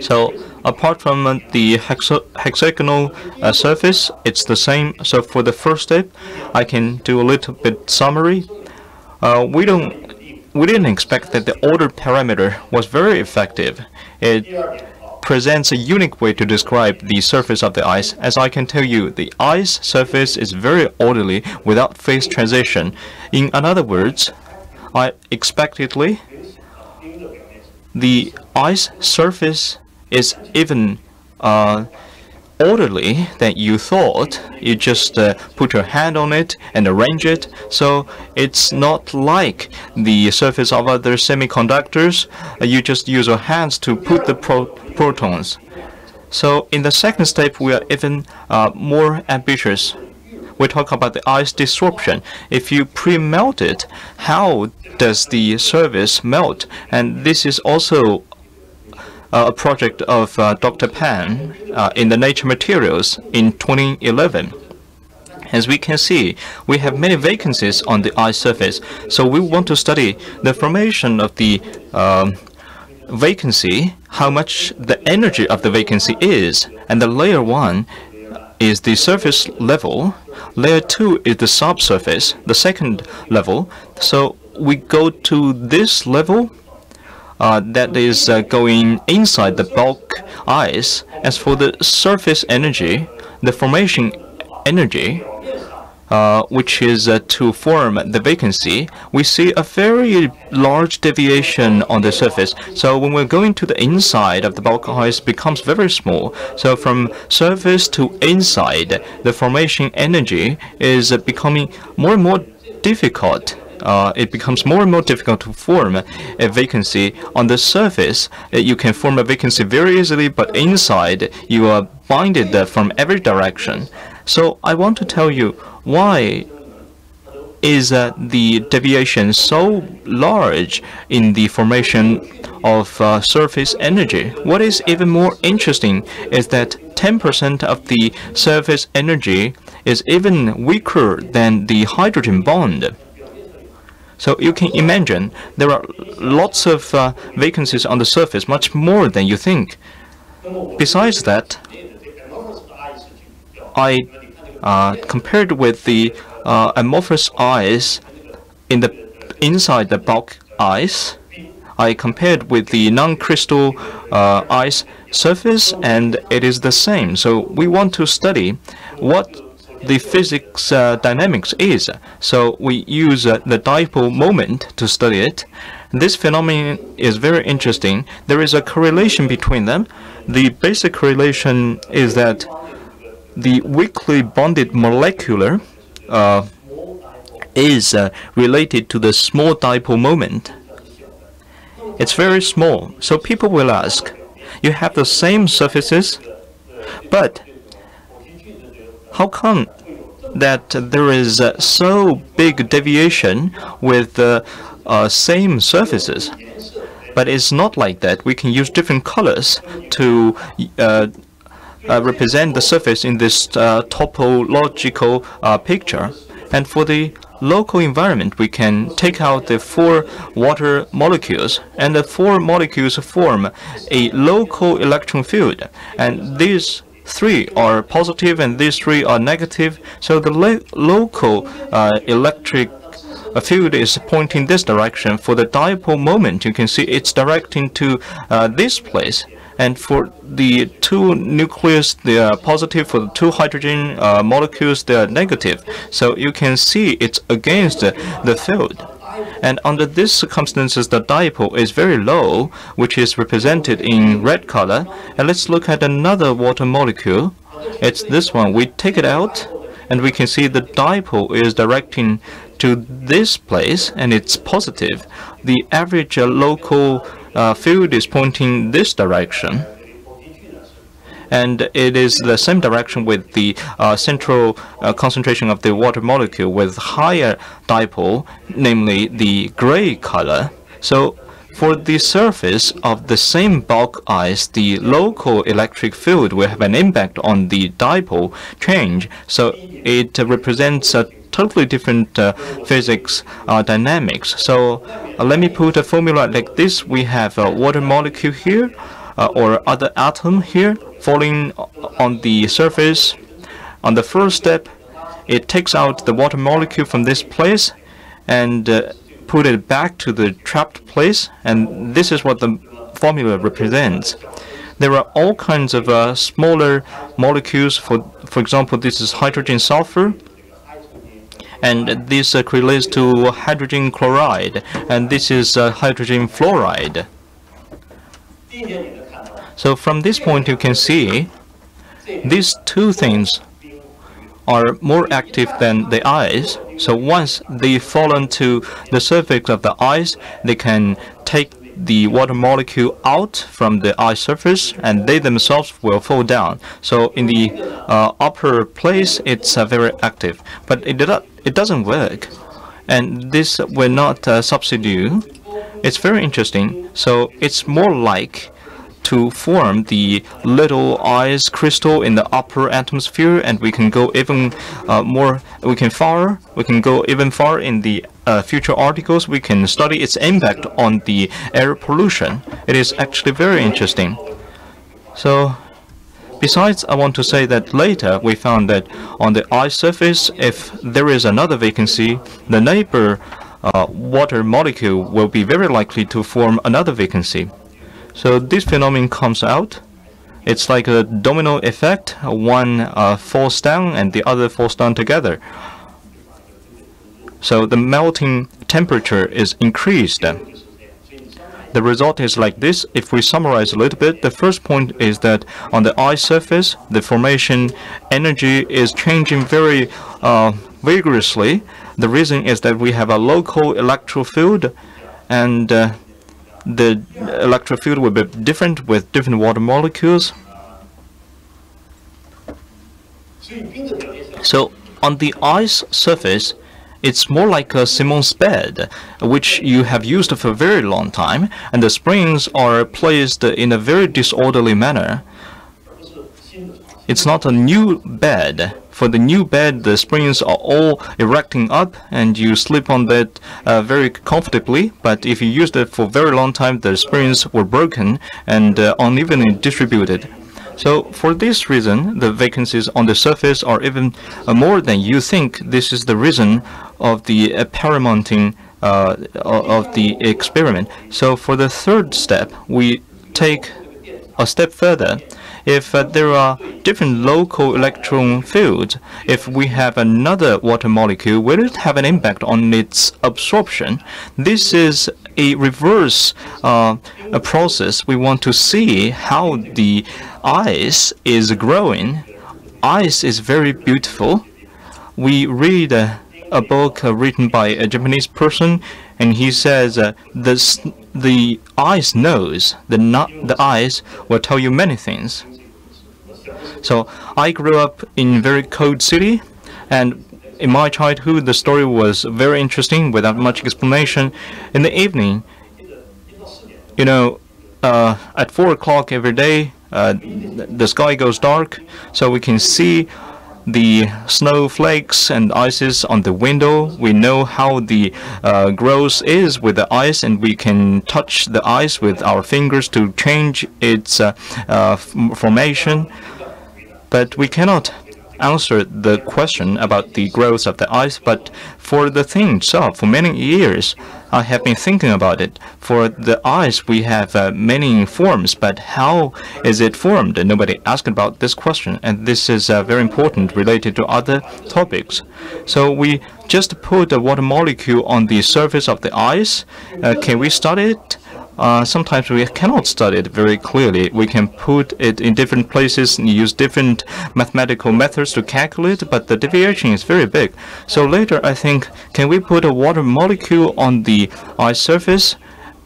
So apart from the hexo hexagonal uh, surface, it's the same. So for the first step, I can do a little bit summary. Uh, we don't we didn't expect that the order parameter was very effective. It presents a unique way to describe the surface of the ice. As I can tell you, the ice surface is very orderly without phase transition. In other words, I expectedly the ice surface is even uh, orderly than you thought. You just uh, put your hand on it and arrange it. So it's not like the surface of other semiconductors. Uh, you just use your hands to put the pro protons. So in the second step, we are even uh, more ambitious. We talk about the ice disruption. If you pre-melt it, how does the surface melt? And this is also uh, a project of uh, Dr. Pan uh, in the Nature Materials in 2011. As we can see, we have many vacancies on the ice surface, so we want to study the formation of the um, vacancy, how much the energy of the vacancy is, and the layer 1 is the surface level, layer 2 is the subsurface, the second level. So we go to this level uh, that is uh, going inside the bulk ice. As for the surface energy, the formation energy, uh, which is uh, to form the vacancy, we see a very large deviation on the surface. So when we're going to the inside of the bulk ice becomes very small. So from surface to inside, the formation energy is becoming more and more difficult uh, it becomes more and more difficult to form a vacancy. On the surface, uh, you can form a vacancy very easily, but inside, you are binded from every direction. So I want to tell you why is uh, the deviation so large in the formation of uh, surface energy. What is even more interesting is that 10% of the surface energy is even weaker than the hydrogen bond. So you can imagine there are lots of uh, vacancies on the surface, much more than you think. Besides that, I compared with the uh, amorphous ice in the inside the bulk ice, I compared with the non-crystal uh, ice surface, and it is the same. So we want to study what the physics uh, dynamics is. So we use uh, the dipole moment to study it. This phenomenon is very interesting. There is a correlation between them. The basic correlation is that the weakly bonded molecular uh, is uh, related to the small dipole moment. It's very small. So people will ask, you have the same surfaces, but how come that there is uh, so big deviation with the uh, same surfaces? But it's not like that. We can use different colors to uh, uh represent the surface in this uh, topological uh, picture. And for the local environment, we can take out the four water molecules, and the four molecules form a local electron field. And these three are positive and these three are negative. So the lo local uh, electric uh, field is pointing this direction. For the dipole moment, you can see it's directing to uh, this place. And for the two nucleus, they are positive. For the two hydrogen uh, molecules, they are negative. So you can see it's against the field. And under these circumstances, the dipole is very low, which is represented in red color. And let's look at another water molecule. It's this one. We take it out, and we can see the dipole is directing to this place, and it's positive. The average uh, local uh, field is pointing this direction and it is the same direction with the uh, central uh, concentration of the water molecule with higher dipole, namely the gray color. So for the surface of the same bulk ice, the local electric field will have an impact on the dipole change. So it represents a totally different uh, physics uh, dynamics. So uh, let me put a formula like this. We have a water molecule here or other atom here falling on the surface. On the first step, it takes out the water molecule from this place and uh, put it back to the trapped place, and this is what the formula represents. There are all kinds of uh, smaller molecules. For for example, this is hydrogen sulfur, and this uh, relates to hydrogen chloride, and this is uh, hydrogen fluoride. So from this point, you can see these two things are more active than the ice. So once they fall onto the surface of the ice, they can take the water molecule out from the ice surface and they themselves will fall down. So in the uh, upper place, it's uh, very active, but it, it doesn't work. And this will not uh, substitute. It's very interesting. So it's more like to form the little ice crystal in the upper atmosphere and we can go even uh, more we can far we can go even far in the uh, future articles we can study its impact on the air pollution it is actually very interesting so Besides, I want to say that later we found that on the ice surface, if there is another vacancy, the neighbor uh, water molecule will be very likely to form another vacancy. So this phenomenon comes out. It's like a domino effect. One uh, falls down and the other falls down together. So the melting temperature is increased. The result is like this. If we summarize a little bit, the first point is that on the ice surface, the formation energy is changing very uh, vigorously. The reason is that we have a local electric field and uh, the electric field will be different with different water molecules. So on the ice surface, it's more like a Simmons bed, which you have used for a very long time, and the springs are placed in a very disorderly manner. It's not a new bed, for the new bed, the springs are all erecting up and you sleep on that uh, very comfortably. But if you used it for a very long time, the springs were broken and uh, unevenly distributed. So for this reason, the vacancies on the surface are even uh, more than you think. This is the reason of the pre-melting uh, of the experiment. So for the third step, we take a step further if uh, there are different local electron fields, if we have another water molecule, will it have an impact on its absorption? This is a reverse uh, a process. We want to see how the ice is growing. Ice is very beautiful. We read uh, a book uh, written by a Japanese person, and he says uh, the the ice knows the not the ice will tell you many things. So I grew up in very cold city, and in my childhood the story was very interesting without much explanation. In the evening, you know, uh, at four o'clock every day, uh, the sky goes dark, so we can see the snowflakes and ices on the window. We know how the uh, growth is with the ice, and we can touch the ice with our fingers to change its uh, uh, formation. But we cannot answer the question about the growth of the ice, but for the thing itself, for many years, I have been thinking about it. For the ice, we have uh, many forms, but how is it formed? Nobody asked about this question, and this is uh, very important related to other topics. So we just put a water molecule on the surface of the ice. Uh, can we study it? Uh, sometimes we cannot study it very clearly. We can put it in different places and use different mathematical methods to calculate, but the deviation is very big. So later, I think, can we put a water molecule on the ice surface?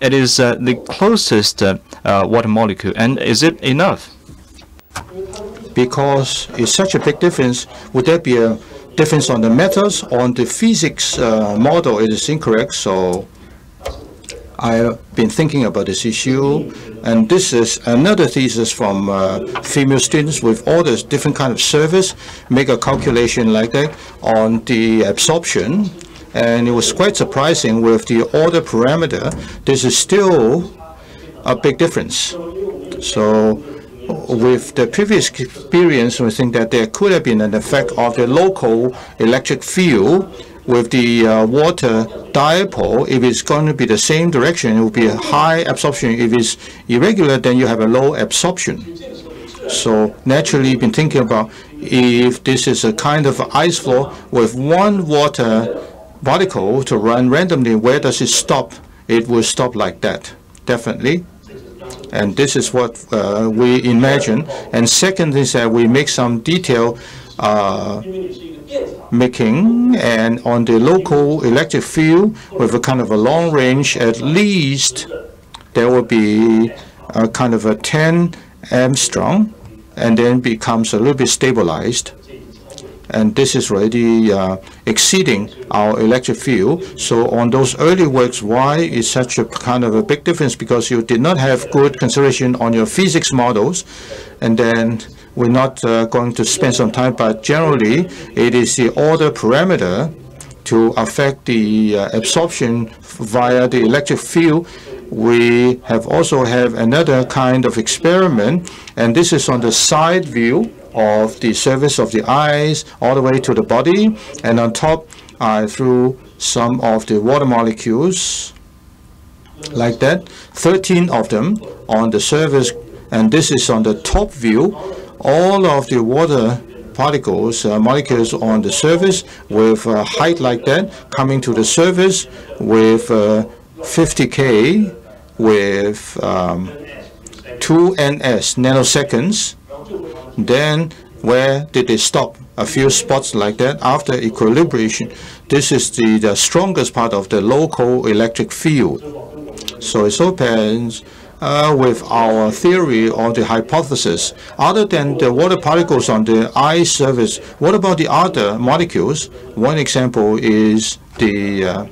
It is uh, the closest uh, uh water molecule, and is it enough? Because it's such a big difference, would there be a difference on the methods? On the physics uh, model, it is incorrect, so I've been thinking about this issue, and this is another thesis from uh, female students with all the different kind of service, make a calculation like that on the absorption, and it was quite surprising with the order parameter, this is still a big difference. So with the previous experience, we think that there could have been an effect of the local electric field with the uh, water dipole. If it's going to be the same direction, it will be a high absorption. If it's irregular, then you have a low absorption. So naturally, been thinking about if this is a kind of ice flow with one water particle to run randomly, where does it stop? It will stop like that, definitely. And this is what uh, we imagine. And second is that we make some detail uh, making and on the local electric field with a kind of a long range, at least there will be a kind of a 10 Angstrom and then becomes a little bit stabilized. And this is already uh, exceeding our electric field. So on those early works, why is such a kind of a big difference? Because you did not have good consideration on your physics models. And then we're not uh, going to spend some time, but generally it is the order parameter to affect the uh, absorption via the electric field. We have also have another kind of experiment, and this is on the side view of the surface of the eyes all the way to the body, and on top I threw some of the water molecules like that, 13 of them on the surface, and this is on the top view, all of the water particles, uh, molecules on the surface with a height like that, coming to the surface with uh, 50K with um, 2 ns nanoseconds, then where did they stop? A few spots like that after equilibration. This is the, the strongest part of the local electric field. So it opens uh, with our theory or the hypothesis. Other than the water particles on the eye surface, what about the other molecules? One example is the uh,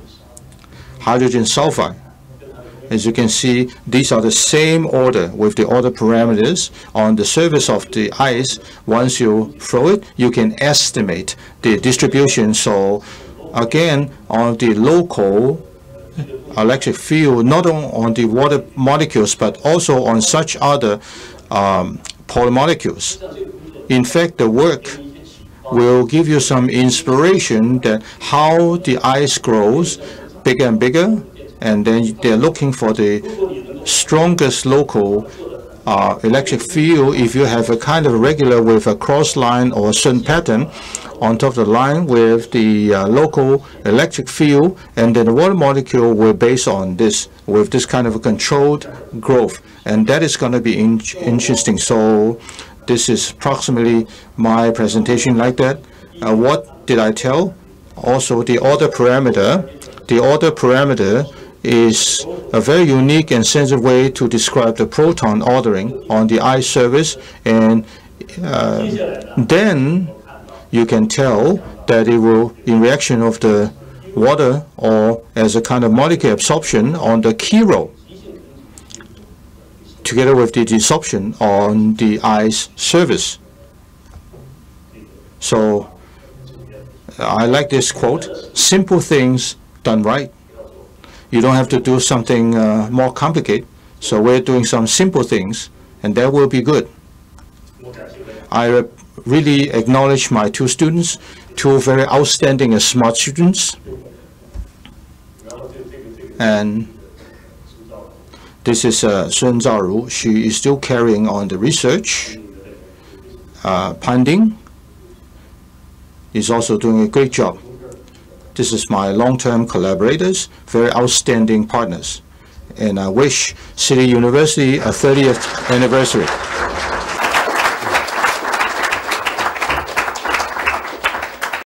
hydrogen sulfide. As you can see, these are the same order with the order parameters on the surface of the ice. Once you throw it, you can estimate the distribution. So again, on the local electric field, not only on the water molecules, but also on such other um, polar molecules. In fact, the work will give you some inspiration that how the ice grows bigger and bigger and then they're looking for the strongest local uh, electric field if you have a kind of regular with a cross line or a certain pattern on top of the line with the uh, local electric field and then the water molecule will base on this with this kind of a controlled growth. And that is going to be in interesting. So this is approximately my presentation like that. Uh, what did I tell? Also the order parameter. The order parameter is a very unique and sensitive way to describe the proton ordering on the eye surface and uh, then you can tell that it will in reaction of the water or as a kind of molecular absorption on the chiral together with the desorption on the ice surface. So I like this quote, simple things done right you don't have to do something uh, more complicated. So we're doing some simple things, and that will be good. I really acknowledge my two students, two very outstanding and smart students. And this is uh, Sun Zhaoru. She is still carrying on the research. Uh, Pan Ding is also doing a great job. This is my long-term collaborators, very outstanding partners. And I wish City University a 30th anniversary.